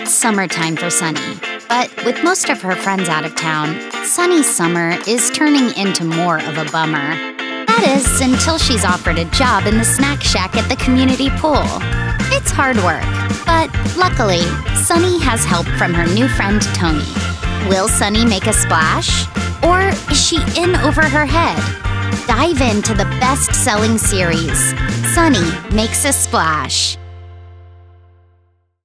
It's summertime for Sunny, but with most of her friends out of town, Sunny's summer is turning into more of a bummer. That is, until she's offered a job in the snack shack at the community pool. It's hard work, but luckily, Sunny has help from her new friend Tony. Will Sunny make a splash? Or is she in over her head? Dive into the best selling series Sunny Makes a Splash.